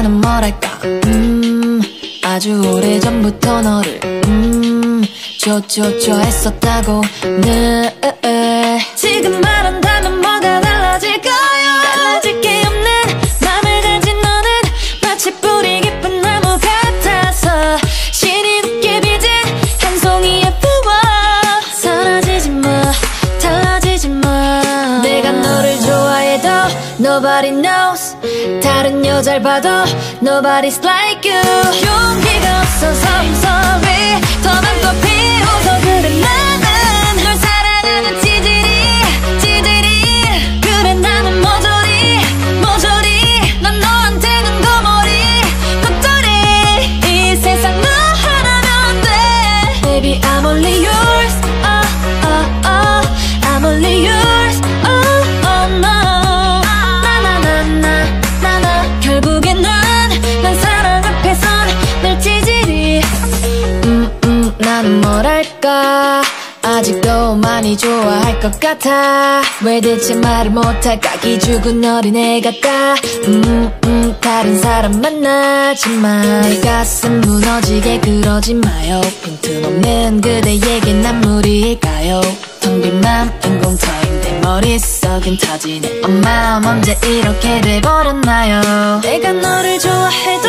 뭐랄까? 음 아주 오래전부터 너를 음 좋좋좋 했었다고. 네 지금 말한다면 뭐가 달라질까요 달라질 게 없는 맘을 가진 너는 마치 뿌리 깊은 나무 같아서 신이 높게 빚은 한 송이의 flower 사라지지 마 달라지지 마. 내가 너를 좋아해도 nobody knows 다른 여잘 봐도 nobody's like you 용기가 없어서 I'm sorry 더 많고 피워서 그래 아직도 많이 좋아할 것 같아. 왜 대체 말을 못할까? 기죽은 어린애 같다 음 음 다른 사람 만나지만. 내 가슴 무너지게 그러지 마요. 빈틈없는 그대에게 난 무리일까요? 텅빈 맘 인공터인데 머릿속은 터지네 엄마 언제 이렇게 돼버렸나요? 내가 너를 좋아해도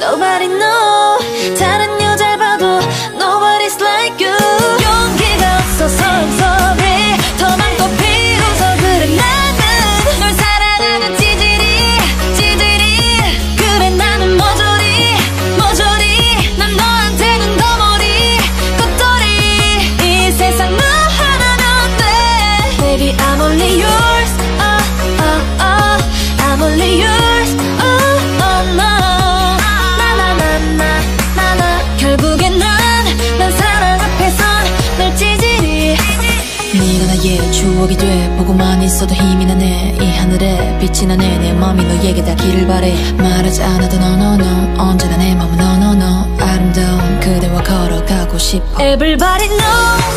nobody know 추억이 돼 보고만 있어도 힘이 나네. 이 하늘에 빛이 나네. 내 맘이 너에게 닿기를 바래. 말하지 않아도 너너너 언제나 내 맘은 너너너 아름다운 그대와 걸어가고 싶어. Everybody knows